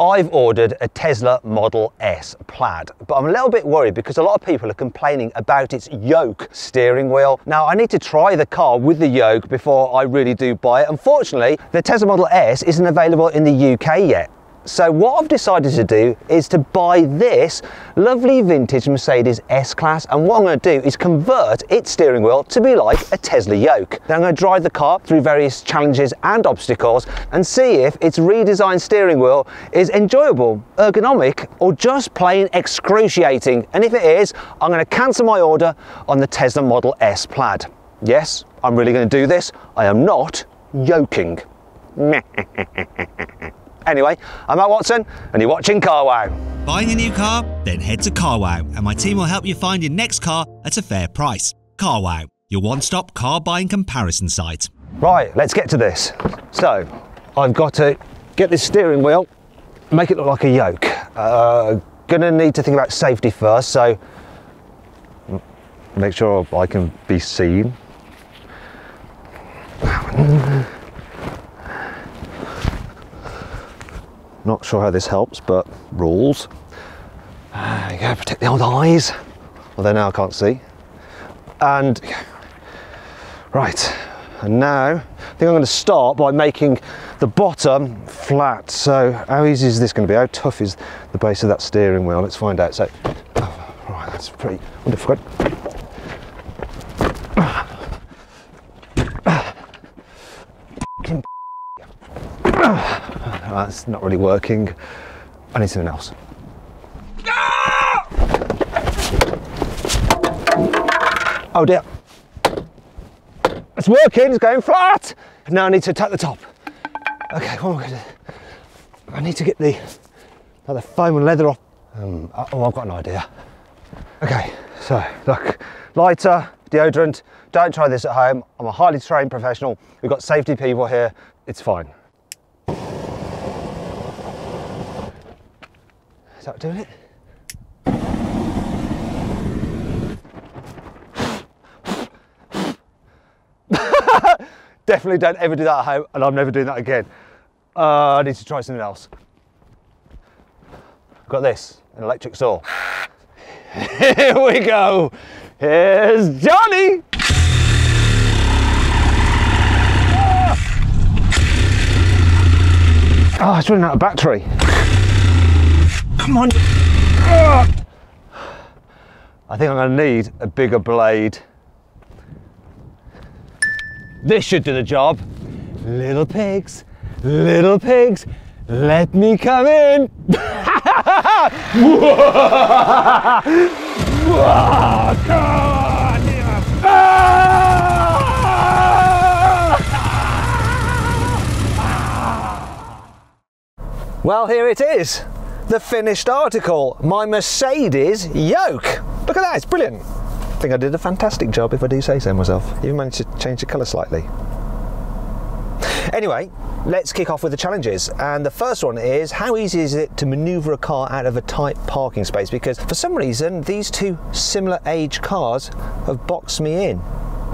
I've ordered a Tesla Model S Plaid, but I'm a little bit worried because a lot of people are complaining about its yoke steering wheel. Now, I need to try the car with the yoke before I really do buy it. Unfortunately, the Tesla Model S isn't available in the UK yet. So what I've decided to do is to buy this lovely vintage Mercedes S-Class and what I'm going to do is convert its steering wheel to be like a Tesla yoke. Then I'm going to drive the car through various challenges and obstacles and see if its redesigned steering wheel is enjoyable, ergonomic or just plain excruciating. And if it is, I'm going to cancel my order on the Tesla Model S Plaid. Yes, I'm really going to do this. I am not yoking. Anyway, I'm Mat Watson, and you're watching carwow. Buying a new car? Then head to carwow, and my team will help you find your next car at a fair price. carwow, your one stop car buying comparison site. Right, let's get to this. So, I've got to get this steering wheel, make it look like a yoke. Uh, gonna need to think about safety first, so make sure I can be seen. Not sure how this helps, but rules. Uh, you gotta protect the old eyes. Although now I can't see. And right, and now I think I'm going to start by making the bottom flat. So how easy is this going to be? How tough is the base of that steering wheel? Let's find out. So, oh, right, that's pretty wonderful. That's not really working. I need something else. Oh dear. It's working, it's going flat. Now I need to attack the top. Okay, what am I to do? I need to get the, the foam and leather off. Um, oh, I've got an idea. Okay, so look, lighter, deodorant. Don't try this at home. I'm a highly trained professional. We've got safety people here. It's fine. Is that doing it? Definitely don't ever do that at home, and I'm never doing that again. Uh, I need to try something else. Got this, an electric saw. Here we go. Here's Johnny. Oh, it's running out of battery. Come on. I think I'm to need a bigger blade. This should do the job. Little pigs, little pigs, let me come in. Well, here it is the finished article, my Mercedes yoke. Look at that, it's brilliant. I think I did a fantastic job if I do say so myself. Even managed to change the colour slightly. Anyway, let's kick off with the challenges. And the first one is how easy is it to manoeuvre a car out of a tight parking space? Because for some reason, these two similar age cars have boxed me in.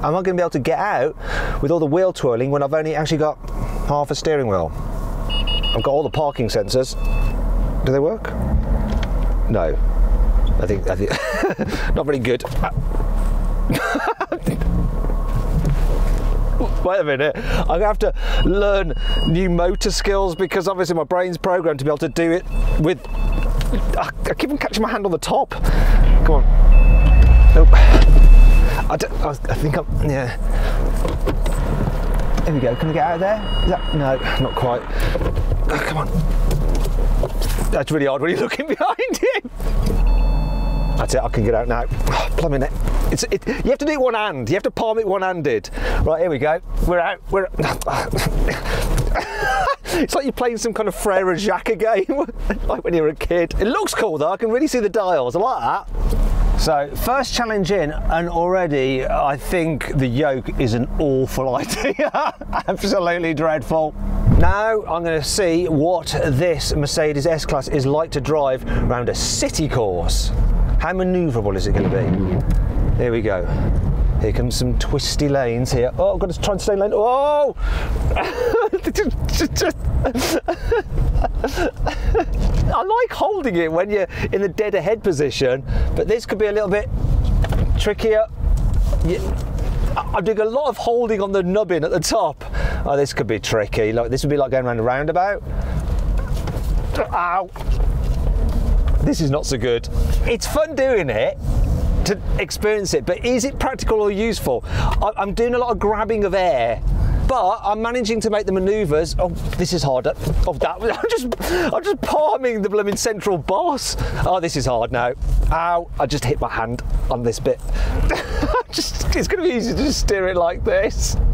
Am I going to be able to get out with all the wheel twirling when I've only actually got half a steering wheel? I've got all the parking sensors, do they work? No. I think, I think not very good. Wait a minute, I'm gonna have to learn new motor skills because obviously my brain's programmed to be able to do it with. I, keep on catching my hand on the top. Come on. Nope. I, I, I think I'm. Yeah. There we go. Can I get out of there? That, no, not quite. Oh, come on. That's really odd when you're looking behind you. That's it, I can get out now. Oh, plumbing it. It's, it. You have to do it one hand. You have to palm it one-handed. Right, here we go. We're out. We're. it's like you're playing some kind of Frere Jacques game, like when you were a kid. It looks cool though. I can really see the dials. I like that. So first challenge in and already I think the yoke is an awful idea. Absolutely dreadful. Now I'm going to see what this Mercedes S-Class is like to drive around a city course. How manoeuvrable is it going to be? There we go. Here comes some twisty lanes here. Oh, I've got to try and stay in lane. Oh! I like holding it when you're in the dead ahead position, but this could be a little bit trickier. I'm doing a lot of holding on the nubbin at the top. Oh, this could be tricky. Like this would be like going around a roundabout. Ow. This is not so good. It's fun doing it to experience it, but is it practical or useful? I'm doing a lot of grabbing of air but I'm managing to make the manoeuvres. Oh, this is hard. Oh, that I'm just, I'm just palming the blooming central boss. Oh, this is hard now. Ow! I just hit my hand on this bit. just, it's going to be easy to just steer it like this.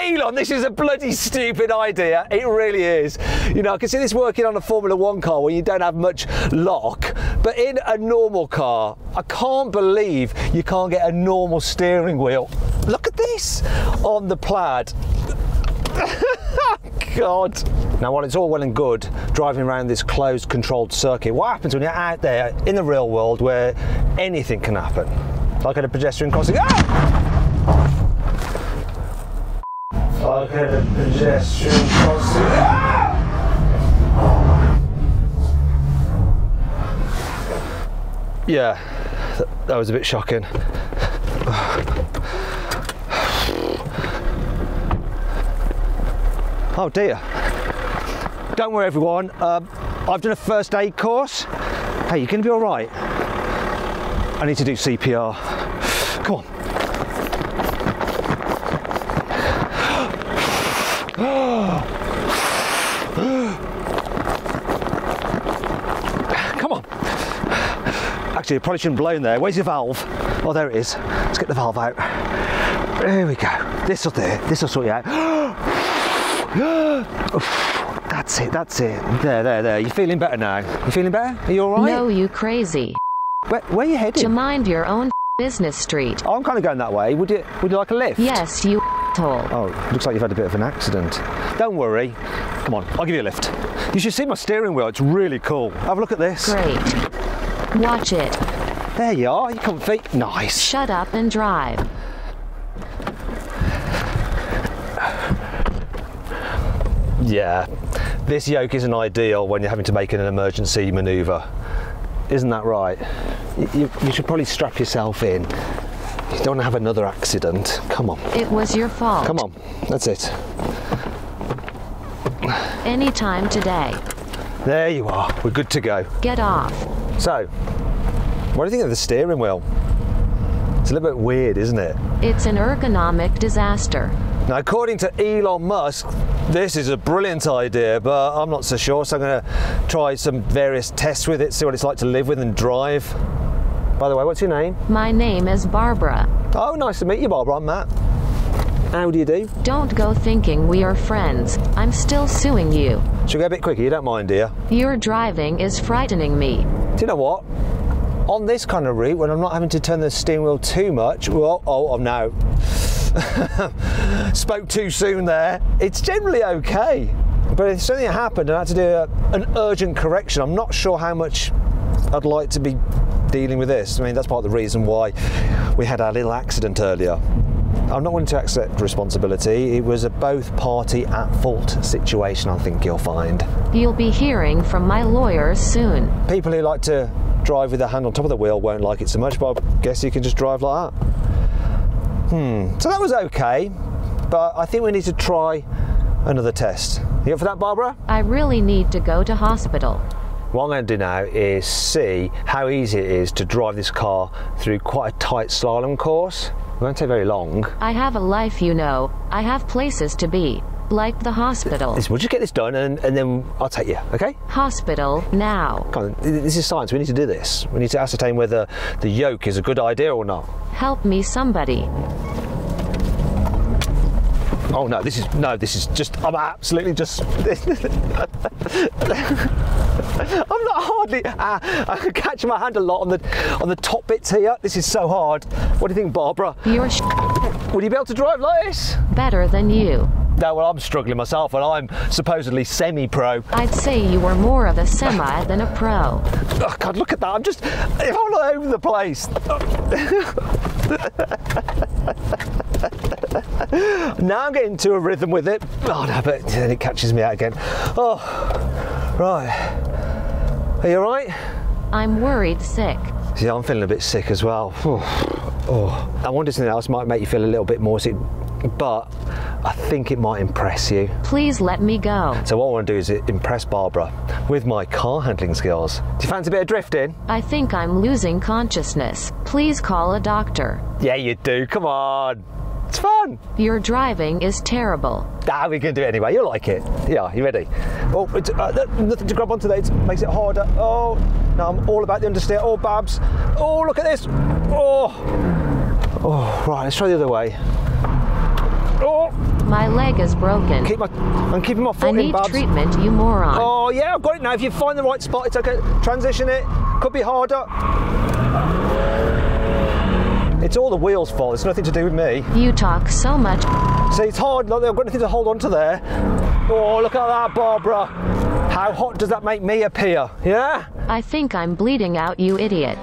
Elon, this is a bloody stupid idea. It really is. You know, I can see this working on a Formula One car where you don't have much lock, but in a normal car, I can't believe you can't get a normal steering wheel. Look at this on the plaid. God. Now, while it's all well and good driving around this closed, controlled circuit, what happens when you're out there in the real world where anything can happen? Like at a pedestrian crossing. Ah! Like at a pedestrian crossing. Ah! Yeah, that was a bit shocking. Oh dear. Don't worry everyone, um, I've done a first aid course. Hey, you're gonna be all right. I need to do CPR. Come on. Come on. Actually, I probably shouldn't blow in there. Where's your valve? Oh, there it is. Let's get the valve out. There we go. This'll do it. This'll sort you out. that's it, that's it. There, there, there. You're feeling better now? You feeling better? Are you all right? No, you crazy. Where, where are you heading? To mind your own business street. Oh, I'm kind of going that way. Would you, would you like a lift? Yes, you told. Oh, looks like you've had a bit of an accident. Don't worry. Come on, I'll give you a lift. You should see my steering wheel. It's really cool. Have a look at this. Great. Watch it. There you are. You comfy. Nice. Shut up and drive. Yeah, this yoke isn't ideal when you're having to make an emergency manoeuvre. Isn't that right? You, you, should probably strap yourself in. You don't want to have another accident. Come on. It was your fault. Come on, that's it. Any time today. There you are. We're good to go. Get off. So, what do you think of the steering wheel? It's a little bit weird, isn't it? It's an ergonomic disaster. Now, according to Elon Musk, this is a brilliant idea, but I'm not so sure. So I'm going to try some various tests with it, see what it's like to live with and drive. By the way, what's your name? My name is Barbara. Oh, nice to meet you, Barbara. I'm Mat. How do you do? Don't go thinking we are friends. I'm still suing you. Should go a bit quicker? You don't mind, dear? Your driving is frightening me. Do you know what? On this kind of route, when I'm not having to turn the steering wheel too much, well, oh, oh I'm now spoke too soon there. It's generally okay, but if something happened and I had to do a, an urgent correction, I'm not sure how much I'd like to be dealing with this. I mean, that's part of the reason why we had our little accident earlier. I'm not willing to accept responsibility. It was a both party at fault situation, I think you'll find. You'll be hearing from my lawyers soon. People who like to drive with their hand on top of the wheel won't like it so much, but I guess you can just drive like that. Hmm, so that was okay, but I think we need to try another test. You up for that, Barbara? I really need to go to hospital. What I'm going to do now is see how easy it is to drive this car through quite a tight slalom course. It won't take very long. I have a life, you know. I have places to be, like the hospital. We'll just get this done and, and then I'll take you, okay? Hospital now. Come on, this is science. We need to do this. We need to ascertain whether the yoke is a good idea or not. Help me, somebody. Oh no, this is no, this is just. I'm absolutely just. I'm not hardly. Uh, I can catch my hand a lot on the on the top bits here. This is so hard. What do you think, Barbara? You're. Sh- Would you be able to drive like this? Better than you. No, well, I'm struggling myself, and I'm supposedly semi-pro. I'd say you were more of a semi than a pro. Oh God, look at that! I'm just. I'm all over the place. now I'm getting to a rhythm with it. Oh no, but then it catches me out again. Oh, right. Are you all right? I'm worried sick. Yeah, I'm feeling a bit sick as well. Oh, I wonder if something else might make you feel a little bit more sick, but I think it might impress you. Please let me go. So what I want to do is impress Barbara with my car handling skills. Do you fancy a bit of drifting? I think I'm losing consciousness. Please call a doctor. Yeah, you do. Come on. It's fun. Your driving is terrible. Ah, we can do it anyway. You'll like it. Yeah, you ready? Oh, it's, uh, nothing to grab onto there. It makes it harder. Oh, now I'm all about the understeer. Oh, Babs. Oh, look at this. Oh. Oh, right, let's try the other way. Oh, My leg is broken. keep my, I'm keeping my foot I in, need Babs. treatment, you moron. Oh, yeah, I've got it now. If you find the right spot, it's okay. Transition it. Could be harder. It's all the wheels' fault. It's nothing to do with me. You talk so much. See, it's hard. Look, I've got nothing to hold on to there. Oh, look at that, Barbara. How hot does that make me appear? Yeah? I think I'm bleeding out, you idiot.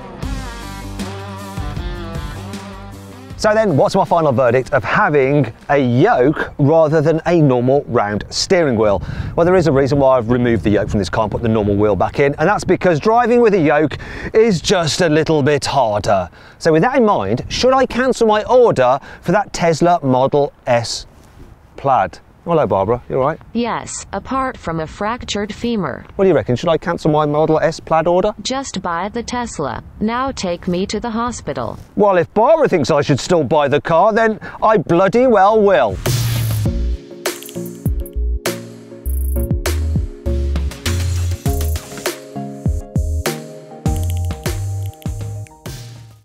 So then, what's my final verdict of having a yoke rather than a normal round steering wheel? Well, there is a reason why I've removed the yoke from this car and put the normal wheel back in, and that's because driving with a yoke is just a little bit harder. So with that in mind, should I cancel my order for that Tesla Model S Plaid? Hello, Barbara. You all right? Yes, apart from a fractured femur. What do you reckon? Should I cancel my Model S Plaid order? Just buy the Tesla. Now take me to the hospital. Well, if Barbara thinks I should still buy the car, then I bloody well will.